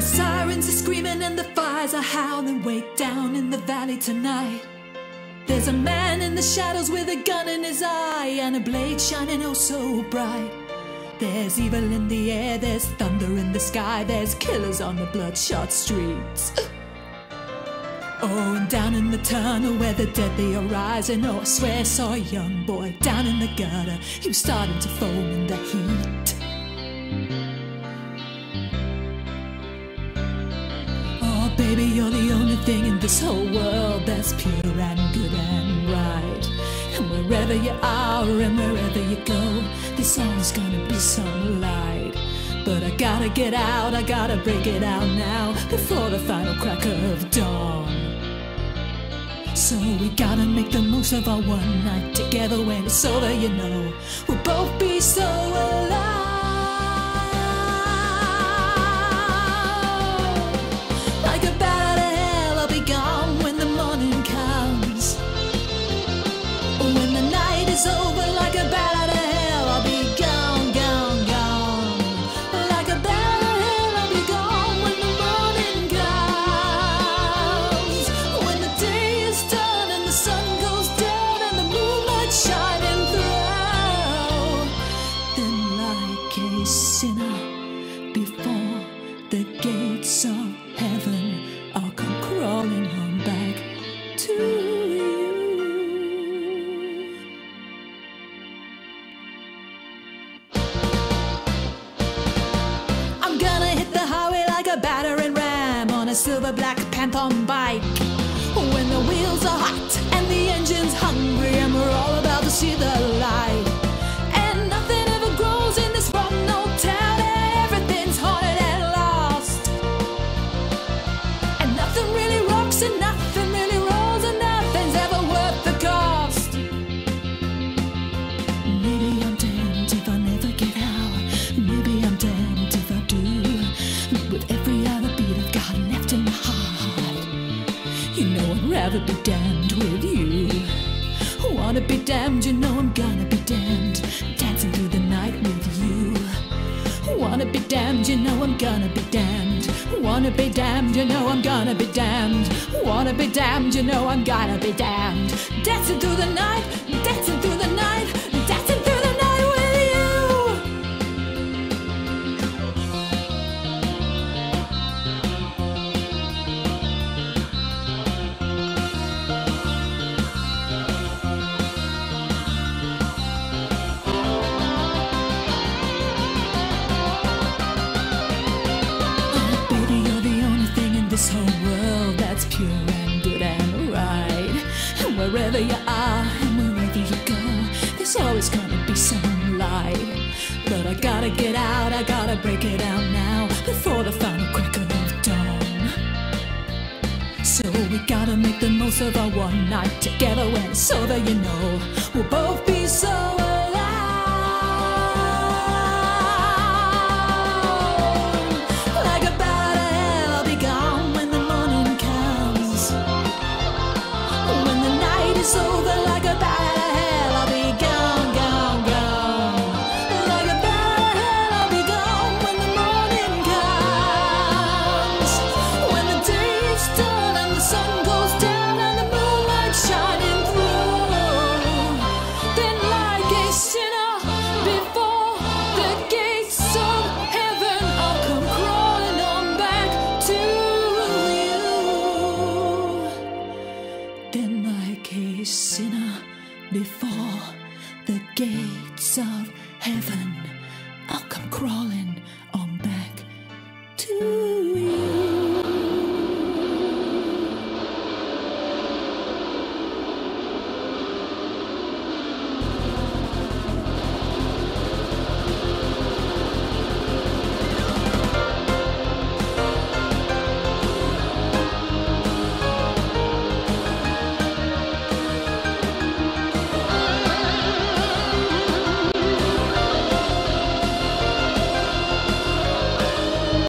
The sirens are screaming and the fires are howling way down in the valley tonight. There's a man in the shadows with a gun in his eye and a blade shining oh so bright. There's evil in the air, there's thunder in the sky, there's killers on the bloodshot streets. Oh, and down in the tunnel where the deadly are rising, oh, I swear I saw a young boy down in the gutter. He was starting to foam in the heat. Baby, you're the only thing in this whole world that's pure and good and right. And wherever you are and wherever you go, there's always gonna be some light. But I gotta get out, I gotta break it out now before the final crack of dawn. So we gotta make the most of our one night together when it's over, you know. We'll both be so alive. Black Panthon bike. When the wheels are hot and the engine's hungry, Rather be damned with you. Wanna be damned, you know I'm gonna be damned. Dancing through the night with you. Wanna be damned, you know I'm gonna be damned. Wanna be damned, you know I'm gonna be damned. Wanna be damned, you know I'm gonna be damned. Dancing through the night, dancing through wherever you are and wherever you go, there's always gonna be some light. But I gotta get out, I gotta break it out now before the final crack of dawn. So we gotta make the most of our one night together when it's over, you know. Gates of heaven, I'll come crawling